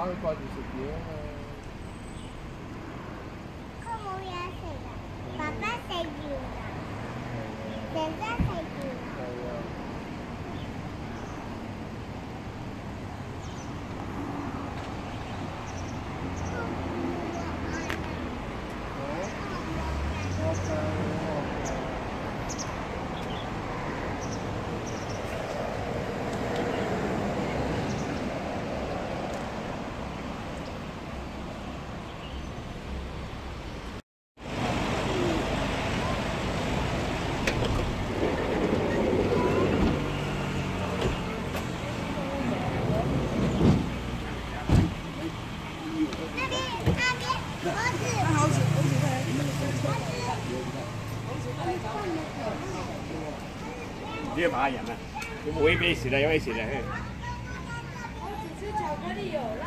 后挂住食嘢啊。佢冇嘢食啊，爸爸食完啦，姐姐谁边猴子，你要把人啊，佢冇 A B S 啦，有 A S 啦。我只吃巧克力有了。